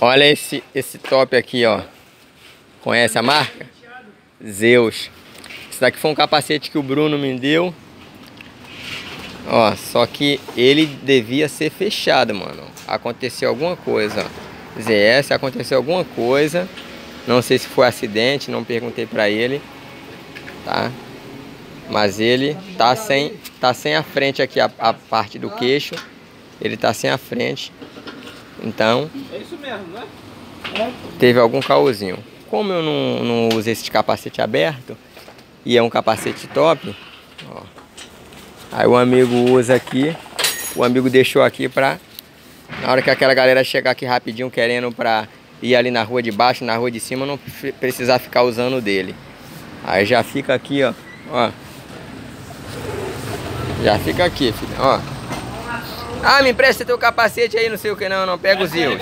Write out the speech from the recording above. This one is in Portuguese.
Olha esse, esse top aqui, ó. Conhece a marca? Zeus. Esse daqui foi um capacete que o Bruno me deu. Ó, só que ele devia ser fechado, mano. Aconteceu alguma coisa, ó. ZS, aconteceu alguma coisa. Não sei se foi acidente, não perguntei pra ele. Tá? Mas ele tá sem, tá sem a frente aqui, a, a parte do queixo. Ele tá sem a frente. Então... É isso mesmo, né? Teve algum caôzinho. Como eu não, não usei esse capacete aberto, e é um capacete top, ó. Aí o amigo usa aqui, o amigo deixou aqui pra... Na hora que aquela galera chegar aqui rapidinho querendo pra ir ali na rua de baixo, na rua de cima, não precisar ficar usando dele. Aí já fica aqui, ó. ó. Já fica aqui, filho, ó. Ah, me empresta teu capacete aí, não sei o que não, não. Pega os rios.